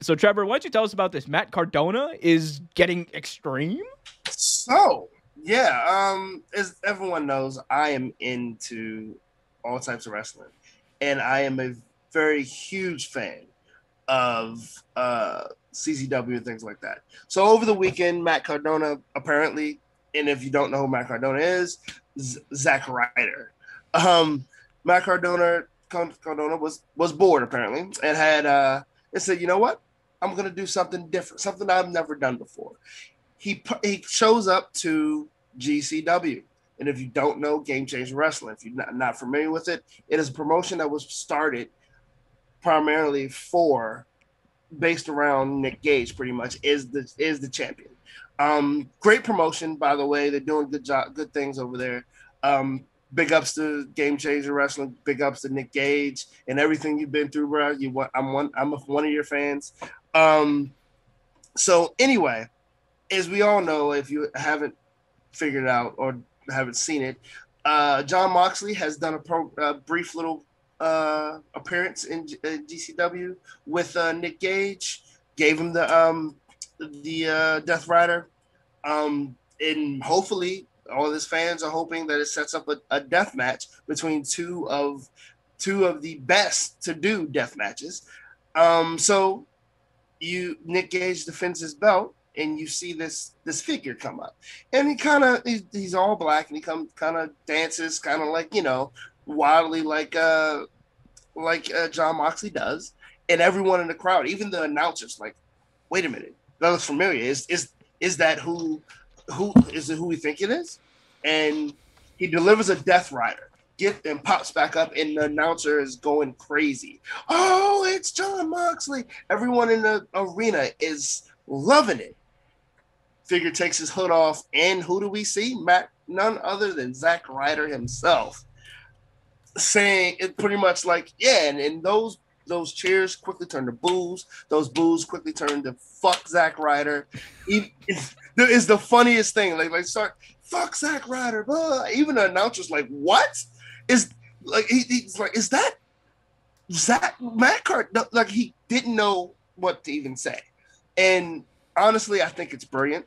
So, Trevor, why don't you tell us about this? Matt Cardona is getting extreme. So, yeah, um, as everyone knows, I am into all types of wrestling, and I am a very huge fan of uh, CZW and things like that. So over the weekend, Matt Cardona apparently, and if you don't know who Matt Cardona is, Z- Zack Ryder. Um, Matt Cardona Cardona was was bored apparently and had uh, and said, you know what, I'm gonna do something different, something I've never done before. He he shows up to GCW. And if you don't know Game Changer Wrestling, if you're not, not familiar with it, it is a promotion that was started primarily for based around Nick Gage pretty much is the is the champion. Um, great promotion, by the way. They're doing good job, good things over there. Um, big ups to Game Changer Wrestling. Big ups to Nick Gage and everything you've been through, bro. You I'm one I'm one of your fans. Um, so anyway, as we all know, if you haven't figured out or haven't seen it, uh, Jon Moxley has done a, pro, a brief little uh, appearance in, in GCW with uh, Nick Gage. Gave him the um, the uh, Death Rider, um, and hopefully all his fans are hoping that it sets up a, a death match between two of two of the best to do death matches. Um, so you Nick Gage defends his belt and you see this this figure come up. And he kind of he's, he's, all black and he come kind of dances kind of like you know wildly like uh like uh, Jon Moxley does. And everyone in the crowd even the announcers like wait a minute that looks familiar. Is is is that who who is it who we think it is? And he delivers a death rider get and pops back up and the announcer is going crazy oh it's Jon Moxley everyone in the arena is loving it Figure takes his hood off, and who do we see? Matt, none other than Zack Ryder himself, saying it pretty much like, yeah, and, and those those cheers quickly turn to boos. Those boos quickly turn to fuck Zack Ryder. Is the funniest thing. Like, like start fuck Zack Ryder. Blah. Even the announcer's like, what is like? He, he's like, is that Zack Matt Cart? Like he didn't know what to even say. And honestly, I think it's brilliant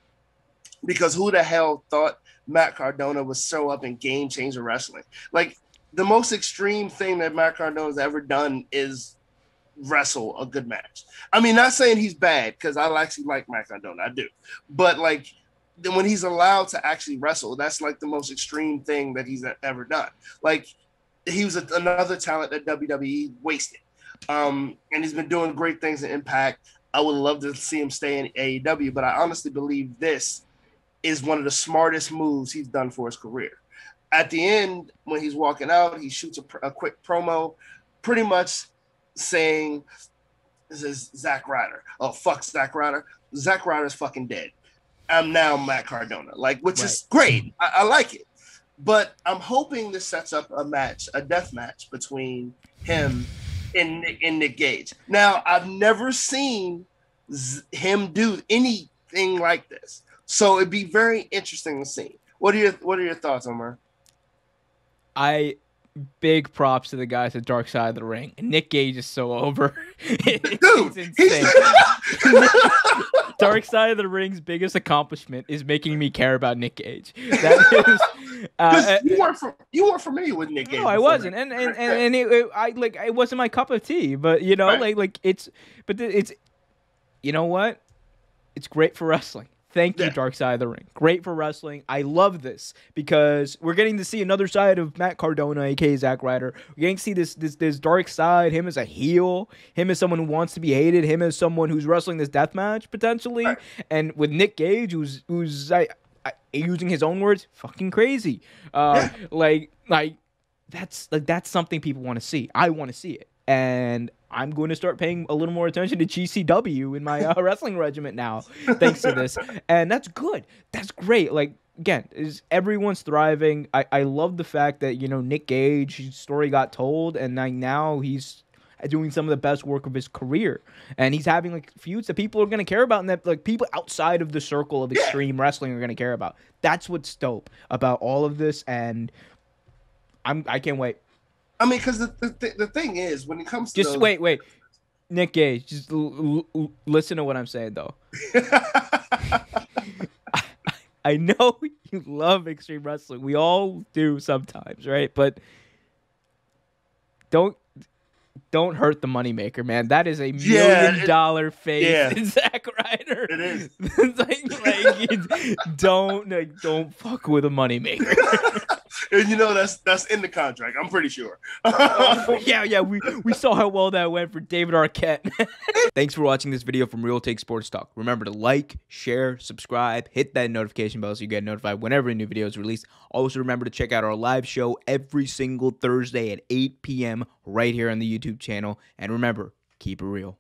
because who the hell thought Matt Cardona was so up in Game Changer Wrestling? Like the most extreme thing that Matt Cardona has ever done is wrestle a good match. I mean, not saying he's bad because I actually like Matt Cardona, I do, but like when he's allowed to actually wrestle, that's like the most extreme thing that he's ever done. Like he was a, another talent that WWE wasted. Um, and he's been doing great things in Impact. I would love to see him stay in AEW, but I honestly believe this is one of the smartest moves he's done for his career. At the end, when he's walking out, he shoots a, a quick promo, pretty much saying, "This is Zack Ryder. Oh fuck, Zack Ryder. Zack Ryder's fucking dead. I'm now Matt Cardona. Like, which right. is great. I, I like it, but I'm hoping this sets up a match, a death match between him and Nick, and Nick Gage. Now, I've never seen z- him do anything like this. So it'd be very interesting to see. What are your What are your thoughts, Omar? I big props to the guys at Dark Side of the Ring. Nick Gage is so over. Dude, insane. Dark Side of the Ring's biggest accomplishment is making me care about Nick Gage. That is, uh, you weren't from, you weren't familiar with Nick Gage. No, I wasn't, and and and, and it, it, I like it wasn't my cup of tea. But you know, right. like like it's, but it's, you know what, it's great for wrestling. Thank you, yeah. Dark Side of the Ring. Great for wrestling. I love this because we're getting to see another side of Matt Cardona, aka Zack Ryder. We're getting to see this this this dark side. Him as a heel. Him as someone who wants to be hated. Him as someone who's wrestling this death match potentially. Right. And with Nick Gage, who's who's I, I, using his own words, fucking crazy. Uh, yeah. Like like that's like that's something people want to see. I want to see it, and I'm going to start paying a little more attention to GCW in my uh, wrestling regiment now, thanks to this. And that's good. That's great. Like, again, is everyone's thriving. I, I love the fact that, you know, Nick Gage, his story got told, and like now he's doing some of the best work of his career. And he's having like feuds that people are going to care about and that like people outside of the circle of extreme wrestling are going to care about. That's what's dope about all of this. And I'm, I can't wait. I mean, because the, the the thing is, when it comes to just those, wait, wait. Nick Gage, just l- l- listen to what I'm saying though. I know you love extreme wrestling. We all do sometimes, right? But don't don't hurt the moneymaker, man. That is a million Yeah, dollar face yeah. in Zack Ryder. It is. Like, like don't like, don't fuck with a moneymaker. And you know that's that's in the contract. I'm pretty sure. yeah, yeah, we, we saw how well that went for David Arquette. Thanks for watching this video from Real Take Sports Talk. Remember to like, share, subscribe, hit that notification bell so you get notified whenever a new video is released. Also, remember to check out our live show every single Thursday at 8 p.m. right here on the YouTube channel. And remember, keep it real.